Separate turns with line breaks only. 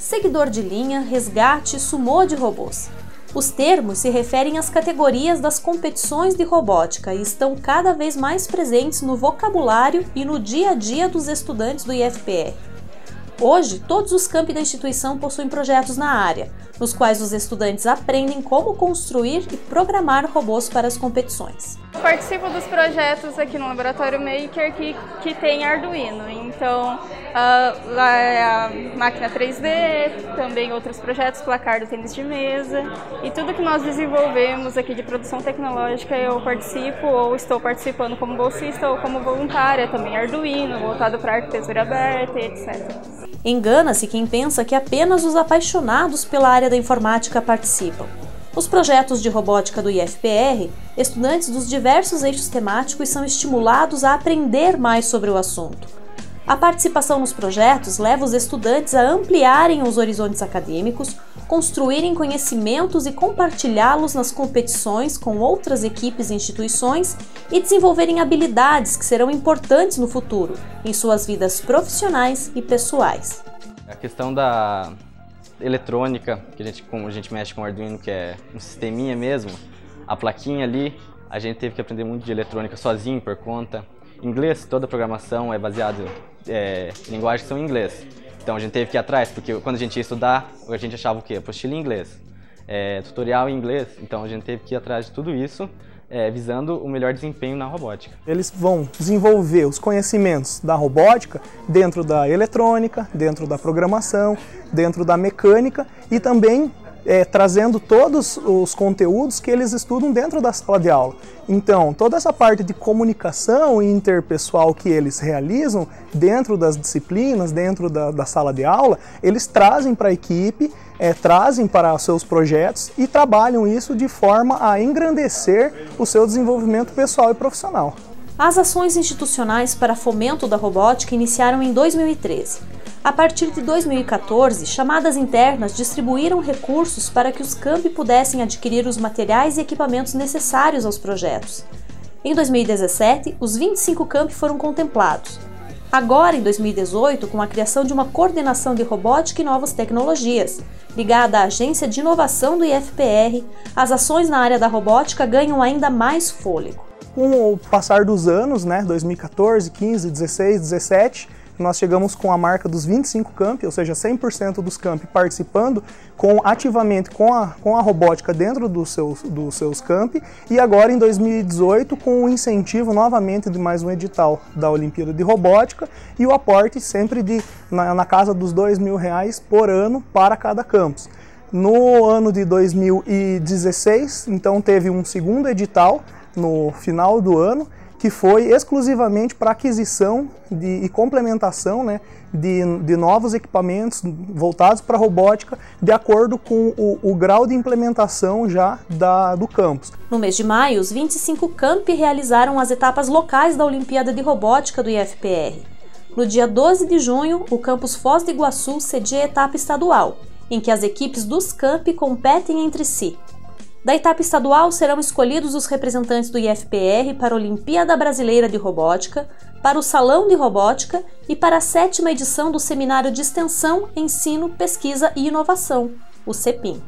seguidor de linha, resgate e sumô de robôs. Os termos se referem às categorias das competições de robótica e estão cada vez mais presentes no vocabulário e no dia a dia dos estudantes do IFPR. Hoje, todos os campi da instituição possuem projetos na área, nos quais os estudantes aprendem como construir e programar robôs para as competições.
Participo dos projetos aqui no Laboratório Maker que, que tem Arduino, então uh, lá é a máquina 3D, também outros projetos, placar do tênis de mesa e tudo que nós desenvolvemos aqui de produção tecnológica eu participo ou estou participando como bolsista ou como voluntária, também Arduino, voltado para arquitetura aberta e etc.
Engana-se quem pensa que apenas os apaixonados pela área da informática participam. Nos projetos de robótica do IFPR, estudantes dos diversos eixos temáticos são estimulados a aprender mais sobre o assunto. A participação nos projetos leva os estudantes a ampliarem os horizontes acadêmicos, construírem conhecimentos e compartilhá-los nas competições com outras equipes e instituições e desenvolverem habilidades que serão importantes no futuro, em suas vidas profissionais e pessoais.
A questão da eletrônica, que a gente, como a gente mexe com o Arduino, que é um sisteminha mesmo, a plaquinha ali, a gente teve que aprender muito de eletrônica sozinho, por conta. Inglês, toda a programação é baseada é, em linguagens que são em inglês. Então a gente teve que ir atrás, porque quando a gente ia estudar, a gente achava o quê? Apostila em inglês, é, tutorial em inglês. Então a gente teve que ir atrás de tudo isso, é, visando o melhor desempenho na robótica.
Eles vão desenvolver os conhecimentos da robótica dentro da eletrônica, dentro da programação, dentro da mecânica e também é, trazendo todos os conteúdos que eles estudam dentro da sala de aula. Então, toda essa parte de comunicação interpessoal que eles realizam dentro das disciplinas, dentro da, da sala de aula, eles trazem para a equipe, é, trazem para seus projetos e trabalham isso de forma a engrandecer o seu desenvolvimento pessoal e profissional.
As ações institucionais para fomento da robótica iniciaram em 2013. A partir de 2014, chamadas internas distribuíram recursos para que os campi pudessem adquirir os materiais e equipamentos necessários aos projetos. Em 2017, os 25 campi foram contemplados. Agora, em 2018, com a criação de uma coordenação de robótica e novas tecnologias, ligada à Agência de Inovação do IFPR, as ações na área da robótica ganham ainda mais fôlego.
Com o passar dos anos, né, 2014, 15, 16, 17, nós chegamos com a marca dos 25 campi, ou seja, 100% dos campi participando com, ativamente com a, com a robótica dentro dos seus, dos seus campi e agora em 2018 com o incentivo novamente de mais um edital da Olimpíada de Robótica e o aporte sempre de, na, na casa dos dois mil reais por ano para cada campus. No ano de 2016, então teve um segundo edital no final do ano que foi exclusivamente para aquisição de, e complementação né, de, de novos equipamentos voltados para a robótica, de acordo com o, o, grau de implementação já da, do campus.
No mês de maio, os 25 campi realizaram as etapas locais da Olimpíada de Robótica do IFPR. No dia 12 de junho, o campus Foz do Iguaçu cedia a etapa estadual, em que as equipes dos campi competem entre si. Da etapa estadual serão escolhidos os representantes do IFPR para a Olimpíada Brasileira de Robótica, para o Salão de Robótica e para a sétima edição do Seminário de Extensão, Ensino, Pesquisa e Inovação, o CEPIM.